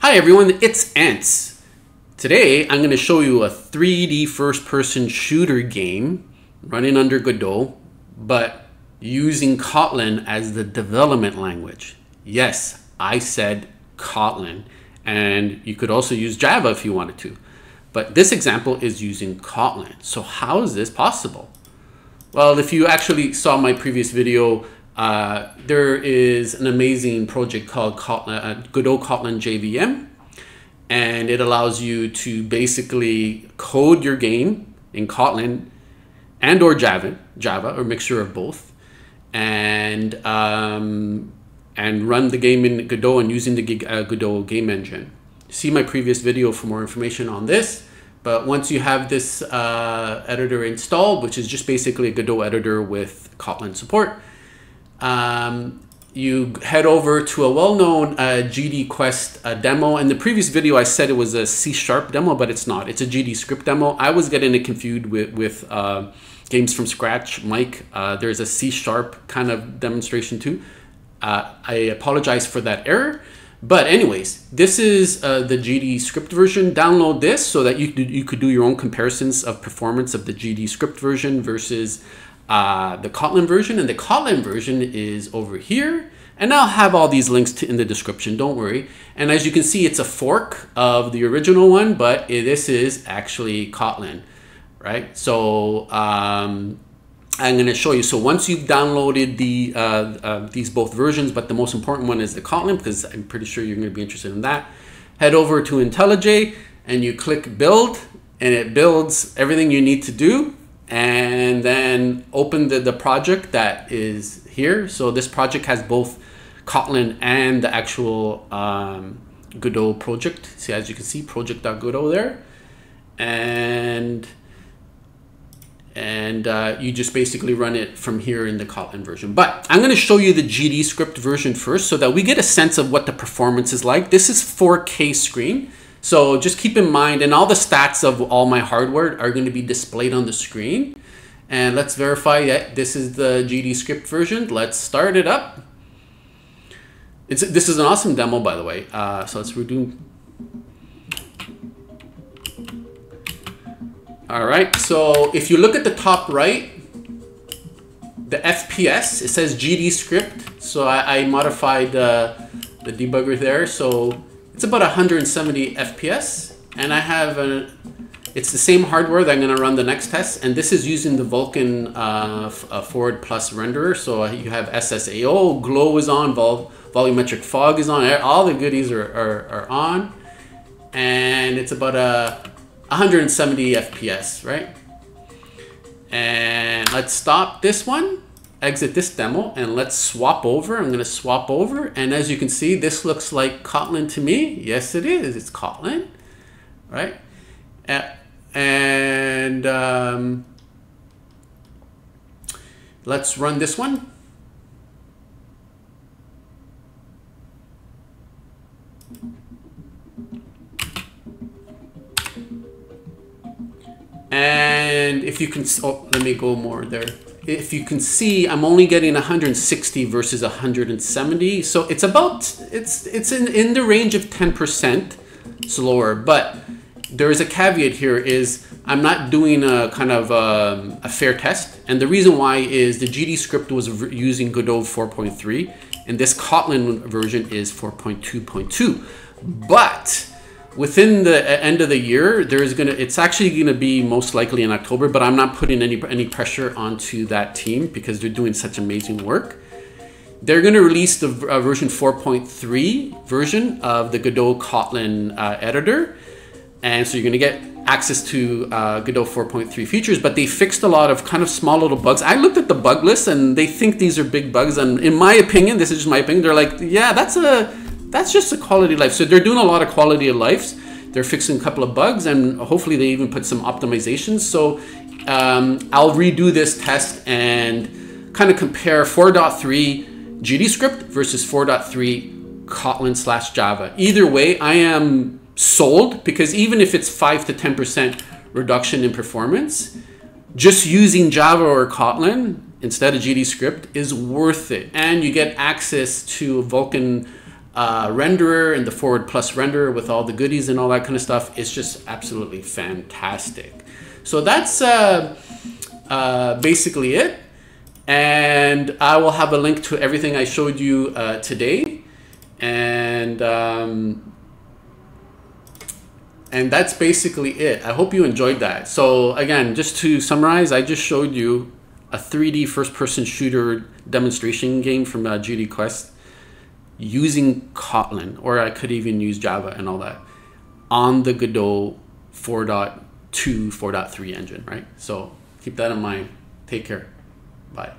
Hi everyone, it's Antz. Today I'm going to show you a 3D first person shooter game running under Godot, but using Kotlin as the development language. Yes, I said Kotlin, and you could also use Java if you wanted to. But this example is using Kotlin. So how is this possible? Well, if you actually saw my previous video, uh, there is an amazing project called Kotlin, uh, Godot Kotlin JVM, and it allows you to basically code your game in Kotlin and or Java, Java or mixture of both, and um, and run the game in Godot and using the uh, Godot game engine. See my previous video for more information on this. But once you have this uh, editor installed, which is just basically a Godot editor with Kotlin support, um, you head over to a well-known uh, GDQuest uh, demo. In the previous video, I said it was a C-sharp demo, but it's not. It's a GDScript demo. I was getting it confused with, with uh, games from scratch. Mike, uh, there's a C-sharp kind of demonstration too. Uh, I apologize for that error. But anyways, this is uh, the GDScript version. Download this so that you, you could do your own comparisons of performance of the GDScript version versus uh, the Kotlin version, and the Kotlin version is over here. And I'll have all these links to, in the description, don't worry. And as you can see, it's a fork of the original one, but it, this is actually Kotlin, right? So um, I'm going to show you. So once you've downloaded the uh, uh, these both versions, but the most important one is the Kotlin, because I'm pretty sure you're going to be interested in that, head over to IntelliJ and you click build, and it builds everything you need to do and then open the, the project that is here. So this project has both Kotlin and the actual um, Godot project. See, as you can see, project.godot there. And and uh, you just basically run it from here in the Kotlin version. But I'm going to show you the GDScript version first so that we get a sense of what the performance is like. This is 4K screen. So just keep in mind, and all the stats of all my hardware are going to be displayed on the screen. And let's verify that this is the GDScript version. Let's start it up. It's, this is an awesome demo, by the way. Uh, so let's redo. All right, so if you look at the top right, the FPS, it says GDScript. So I, I modified uh, the debugger there. So it's about 170 FPS and I have a, it's the same hardware that I'm going to run the next test and this is using the Vulkan uh, uh, Forward Plus renderer. So you have SSAO, Glow is on, vol volumetric fog is on, all the goodies are, are, are on and it's about a 170 FPS, right? And let's stop this one exit this demo and let's swap over. I'm going to swap over. And as you can see, this looks like Kotlin to me. Yes, it is. It's Kotlin, right? And um, let's run this one. And if you can, oh, let me go more there if you can see, I'm only getting 160 versus 170. So it's about, it's, it's in, in the range of 10% slower, but there is a caveat here is I'm not doing a kind of um, a fair test. And the reason why is the GDScript was using Godot 4.3 and this Kotlin version is 4.2.2. But within the end of the year, there's gonna it's actually gonna be most likely in October, but I'm not putting any any pressure onto that team because they're doing such amazing work. They're gonna release the uh, version 4.3 version of the Godot Kotlin uh, editor, and so you're gonna get access to uh, Godot 4.3 features, but they fixed a lot of kind of small little bugs. I looked at the bug list and they think these are big bugs, and in my opinion, this is just my opinion. They're like, yeah, that's a that's just a quality life. So they're doing a lot of quality of lives. They're fixing a couple of bugs and hopefully they even put some optimizations. So um, I'll redo this test and kind of compare 4.3 GDScript versus 4.3 Kotlin slash Java. Either way, I am sold because even if it's 5 to 10% reduction in performance, just using Java or Kotlin instead of GDScript is worth it. And you get access to Vulkan uh, renderer and the Forward Plus renderer with all the goodies and all that kind of stuff. is just absolutely fantastic. So that's uh, uh, basically it. And I will have a link to everything I showed you uh, today. And um, and that's basically it. I hope you enjoyed that. So again, just to summarize, I just showed you a 3D first-person shooter demonstration game from uh, GDQuest using Kotlin, or I could even use Java and all that on the Godot 4.2, 4.3 engine, right? So keep that in mind. Take care. Bye.